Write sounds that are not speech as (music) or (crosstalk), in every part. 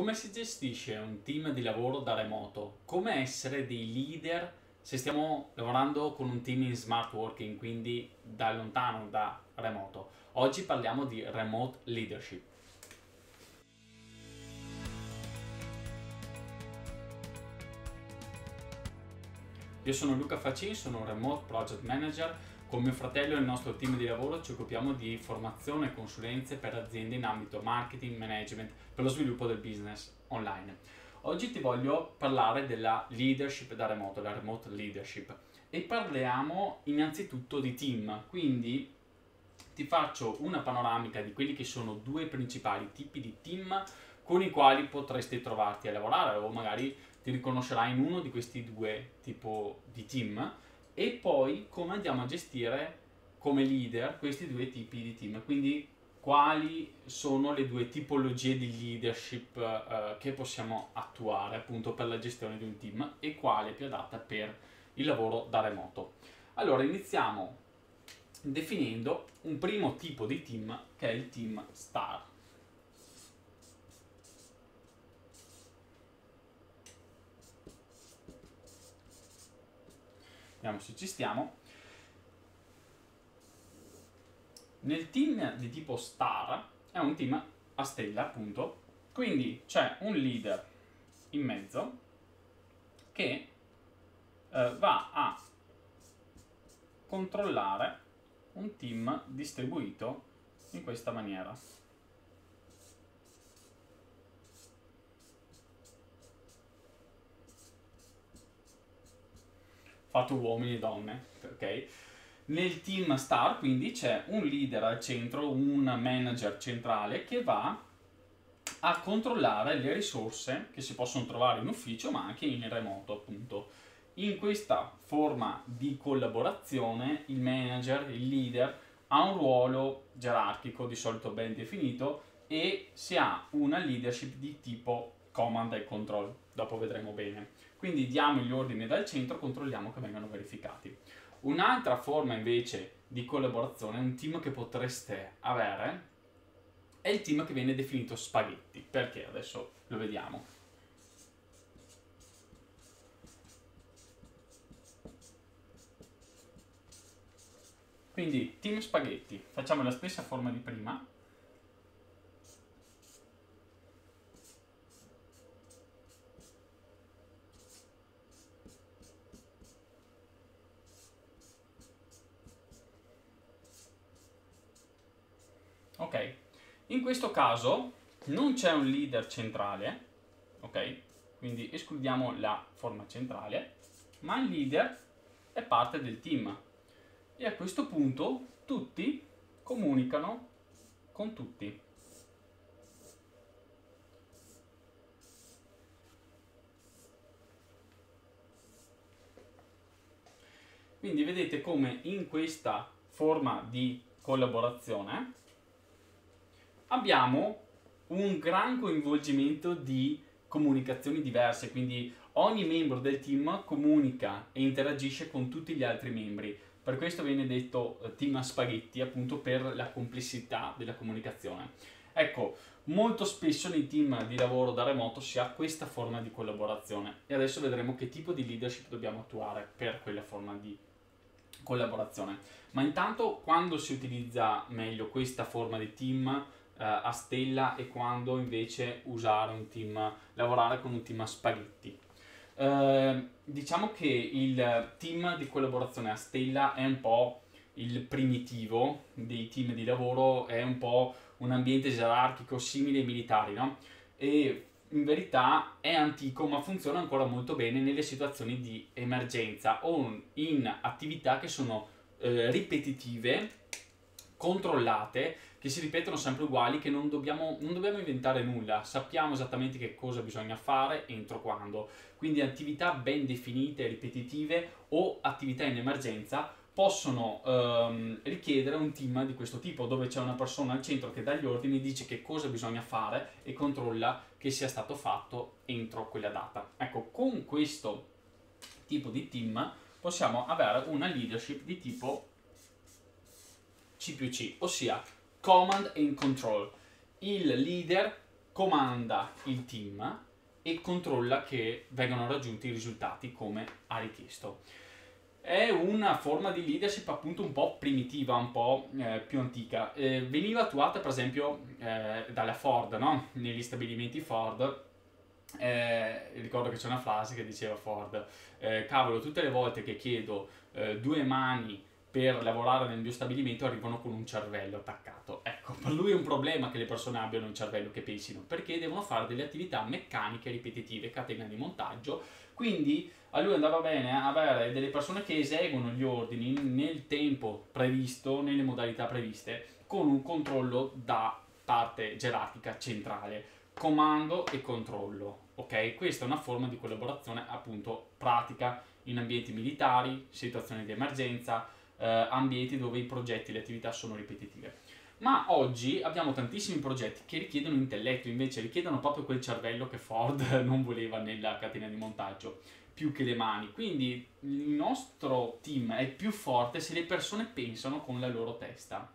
come si gestisce un team di lavoro da remoto? Come essere dei leader se stiamo lavorando con un team in smart working, quindi da lontano, da remoto? Oggi parliamo di remote leadership. Io sono Luca Facin, sono un remote project manager. Con mio fratello e il nostro team di lavoro ci occupiamo di formazione e consulenze per aziende in ambito marketing, management, per lo sviluppo del business online. Oggi ti voglio parlare della leadership da remoto, la remote leadership. E parliamo innanzitutto di team, quindi ti faccio una panoramica di quelli che sono due principali tipi di team con i quali potresti trovarti a lavorare o magari ti riconoscerai in uno di questi due tipi di team e poi come andiamo a gestire come leader questi due tipi di team. Quindi quali sono le due tipologie di leadership uh, che possiamo attuare appunto per la gestione di un team e quale è più adatta per il lavoro da remoto. Allora iniziamo definendo un primo tipo di team che è il team star. Vediamo se ci stiamo. Nel team di tipo star è un team a stella, appunto. Quindi c'è un leader in mezzo che eh, va a controllare un team distribuito in questa maniera. Fatto uomini e donne, ok? Nel team star quindi c'è un leader al centro, un manager centrale che va a controllare le risorse che si possono trovare in ufficio ma anche in remoto appunto. In questa forma di collaborazione il manager, il leader ha un ruolo gerarchico di solito ben definito e si ha una leadership di tipo command e control, dopo vedremo bene. Quindi diamo gli ordini dal centro, controlliamo che vengano verificati. Un'altra forma invece di collaborazione, un team che potreste avere, è il team che viene definito spaghetti. Perché? Adesso lo vediamo. Quindi, team spaghetti. Facciamo la stessa forma di prima. Ok, in questo caso non c'è un leader centrale, ok? Quindi escludiamo la forma centrale, ma il leader è parte del team. E a questo punto tutti comunicano con tutti. Quindi vedete come in questa forma di collaborazione abbiamo un gran coinvolgimento di comunicazioni diverse, quindi ogni membro del team comunica e interagisce con tutti gli altri membri. Per questo viene detto eh, team a spaghetti, appunto per la complessità della comunicazione. Ecco, molto spesso nei team di lavoro da remoto si ha questa forma di collaborazione e adesso vedremo che tipo di leadership dobbiamo attuare per quella forma di collaborazione. Ma intanto quando si utilizza meglio questa forma di team a stella e quando invece usare un team, lavorare con un team a spaghetti. Eh, diciamo che il team di collaborazione a stella è un po' il primitivo dei team di lavoro, è un po' un ambiente gerarchico simile ai militari, no? E in verità è antico ma funziona ancora molto bene nelle situazioni di emergenza o in attività che sono eh, ripetitive controllate, che si ripetono sempre uguali, che non dobbiamo, non dobbiamo inventare nulla, sappiamo esattamente che cosa bisogna fare entro quando. Quindi attività ben definite, ripetitive o attività in emergenza possono ehm, richiedere un team di questo tipo, dove c'è una persona al centro che dà gli ordini, dice che cosa bisogna fare e controlla che sia stato fatto entro quella data. Ecco, con questo tipo di team possiamo avere una leadership di tipo C più C, ossia Command and Control. Il leader comanda il team e controlla che vengano raggiunti i risultati come ha richiesto. È una forma di leadership appunto un po' primitiva, un po' eh, più antica. Eh, veniva attuata per esempio eh, dalla Ford, no? negli stabilimenti Ford. Eh, ricordo che c'è una frase che diceva Ford, eh, cavolo, tutte le volte che chiedo eh, due mani per lavorare nel mio stabilimento arrivano con un cervello attaccato. Ecco, per lui è un problema che le persone abbiano un cervello che pensino, perché devono fare delle attività meccaniche ripetitive, catena di montaggio, quindi a lui andava bene avere delle persone che eseguono gli ordini nel tempo previsto, nelle modalità previste, con un controllo da parte gerarchica centrale, comando e controllo. Ok? Questa è una forma di collaborazione appunto pratica in ambienti militari, situazioni di emergenza, eh, ambienti dove i progetti e le attività sono ripetitive. Ma oggi abbiamo tantissimi progetti che richiedono intelletto, invece richiedono proprio quel cervello che Ford (laughs) non voleva nella catena di montaggio, più che le mani. Quindi il nostro team è più forte se le persone pensano con la loro testa.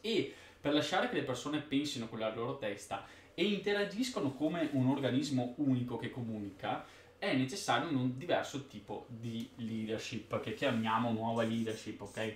E per lasciare che le persone pensino con la loro testa e interagiscono come un organismo unico che comunica, è necessario un diverso tipo di leadership che chiamiamo nuova leadership, ok?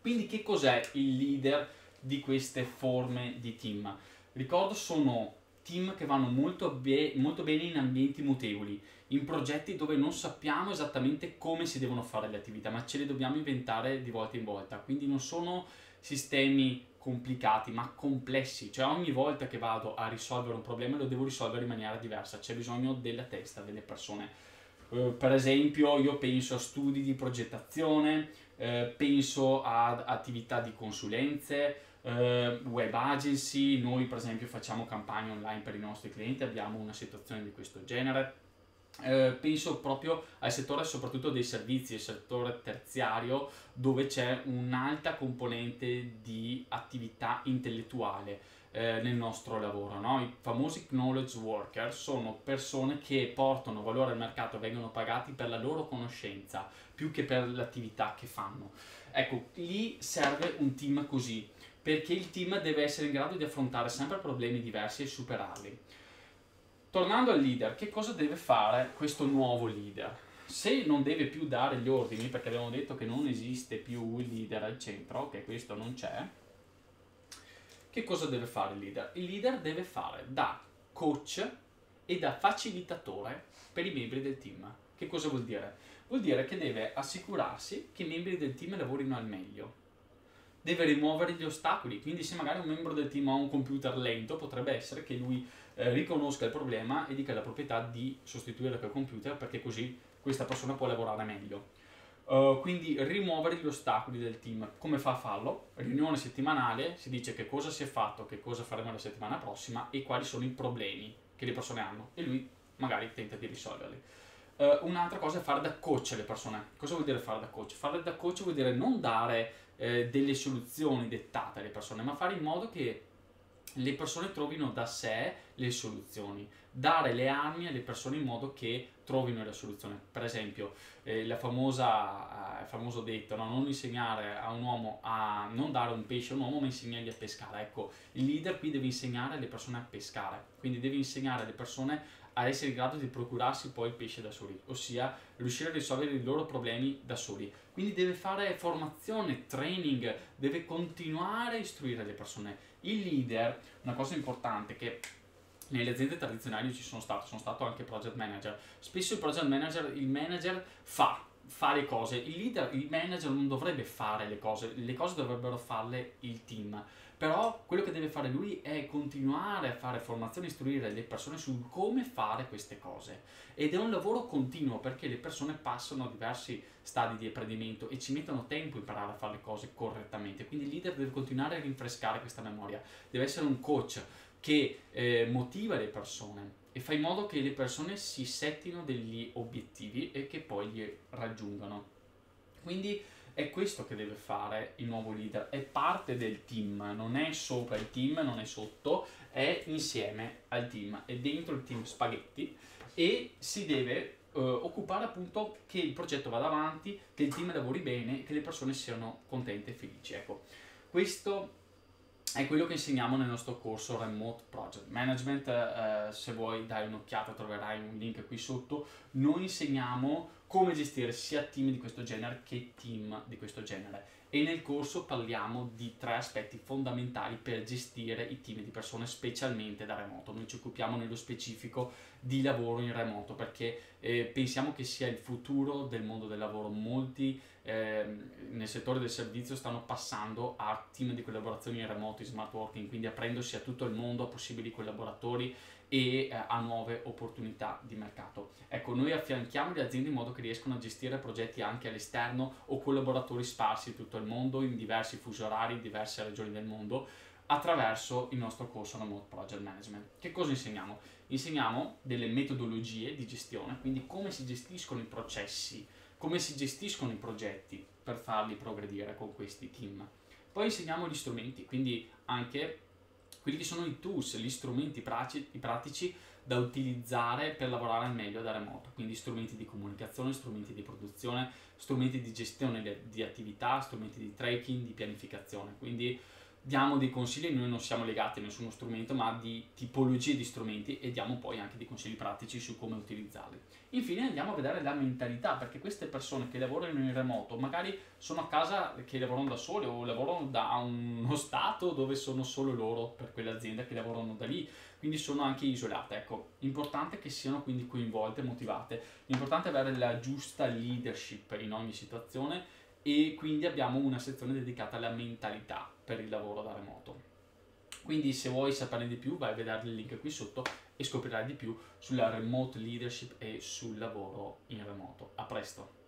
Quindi che cos'è il leader di queste forme di team? Ricordo sono team che vanno molto, be- molto bene in ambienti mutevoli, in progetti dove non sappiamo esattamente come si devono fare le attività, ma ce le dobbiamo inventare di volta in volta. Quindi non sono sistemi complicati, ma complessi. Cioè ogni volta che vado a risolvere un problema lo devo risolvere in maniera diversa. C'è bisogno della testa delle persone. Uh, per esempio io penso a studi di progettazione, eh, penso ad attività di consulenze, eh, web agency, noi per esempio facciamo campagne online per i nostri clienti, abbiamo una situazione di questo genere. Eh, penso proprio al settore soprattutto dei servizi, il settore terziario dove c'è un'alta componente di attività intellettuale eh, nel nostro lavoro. No? I famosi knowledge worker sono persone che portano valore al mercato, vengono pagati per la loro conoscenza più che per l'attività che fanno. Ecco, lì serve un team così, perché il team deve essere in grado di affrontare sempre problemi diversi e superarli. Tornando al leader, che cosa deve fare questo nuovo leader? Se non deve più dare gli ordini, perché abbiamo detto che non esiste più il leader al centro, che questo non c'è, che cosa deve fare il leader? Il leader deve fare da coach e da facilitatore per i membri del team. Che cosa vuol dire? Vuol dire che deve assicurarsi che i membri del team lavorino al meglio. Deve rimuovere gli ostacoli, quindi se magari un membro del team ha un computer lento, potrebbe essere che lui eh, riconosca il problema e dica la proprietà di sostituire quel computer perché così questa persona può lavorare meglio. Uh, quindi rimuovere gli ostacoli del team. Come fa a farlo? Riunione settimanale, si dice che cosa si è fatto, che cosa faremo la settimana prossima e quali sono i problemi che le persone hanno e lui magari tenta di risolverli. Uh, un'altra cosa è fare da coach alle persone. Cosa vuol dire fare da coach? Fare da coach vuol dire non dare eh, delle soluzioni dettate alle persone, ma fare in modo che le persone trovino da sé le soluzioni, dare le armi alle persone in modo che trovino la soluzione. Per esempio, eh, la famosa, eh, il famoso detto, no? non insegnare a un uomo a non dare un pesce a un uomo, ma insegnargli a pescare. Ecco, il leader qui deve insegnare alle persone a pescare, quindi deve insegnare alle persone a essere in grado di procurarsi poi il pesce da soli, ossia riuscire a risolvere i loro problemi da soli. Quindi deve fare formazione, training, deve continuare a istruire le persone. Il leader, una cosa importante che nelle aziende tradizionali ci sono stato, sono stato anche project manager. Spesso il project manager, il manager fa, fa le cose, il leader, il manager non dovrebbe fare le cose, le cose dovrebbero farle il team. Però quello che deve fare lui è continuare a fare formazione, istruire le persone su come fare queste cose. Ed è un lavoro continuo perché le persone passano a diversi stadi di apprendimento e ci mettono tempo a imparare a fare le cose correttamente. Quindi il leader deve continuare a rinfrescare questa memoria, deve essere un coach che eh, motiva le persone e fa in modo che le persone si settino degli obiettivi e che poi li raggiungano. Quindi è questo che deve fare il nuovo leader, è parte del team, non è sopra il team, non è sotto, è insieme al team, è dentro il team spaghetti e si deve uh, occupare appunto che il progetto vada avanti, che il team lavori bene, che le persone siano contente e felici. Ecco, questo è quello che insegniamo nel nostro corso Remote Project Management. Eh, se vuoi dai un'occhiata troverai un link qui sotto. Noi insegniamo come gestire sia team di questo genere che team di questo genere e nel corso parliamo di tre aspetti fondamentali per gestire i team di persone specialmente da remoto. Noi ci occupiamo nello specifico di lavoro in remoto perché eh, pensiamo che sia il futuro del mondo del lavoro. Molti eh, nel settore del servizio stanno passando a team di collaborazione in remoto, in smart working, quindi aprendosi a tutto il mondo, a possibili collaboratori e eh, a nuove opportunità di mercato. Ecco, noi affianchiamo le aziende in modo che riescano a gestire progetti anche all'esterno o collaboratori sparsi in tutto il mondo, in diversi fusi orari, in diverse regioni del mondo, attraverso il nostro corso Remote Project Management. Che cosa insegniamo? Insegniamo delle metodologie di gestione, quindi come si gestiscono i processi, come si gestiscono i progetti per farli progredire con questi team. Poi insegniamo gli strumenti, quindi anche quelli che sono i tools, gli strumenti pratici da utilizzare per lavorare meglio da remoto, quindi strumenti di comunicazione, strumenti di produzione, strumenti di gestione di attività, strumenti di tracking, di pianificazione, quindi diamo dei consigli, noi non siamo legati a nessuno strumento, ma di tipologie di strumenti e diamo poi anche dei consigli pratici su come utilizzarli. Infine andiamo a vedere la mentalità, perché queste persone che lavorano in remoto magari sono a casa che lavorano da sole o lavorano da uno (laughs) stato dove sono solo loro per quell'azienda che lavorano da lì, quindi sono anche isolate. Ecco, importante che siano quindi coinvolte motivate. L'importante è avere la giusta leadership in ogni situazione e quindi abbiamo una sezione dedicata alla mentalità per il lavoro da remoto. Quindi se vuoi saperne di più vai a vedere il link qui sotto e scoprirai di più sulla remote leadership e sul lavoro in remoto. A presto!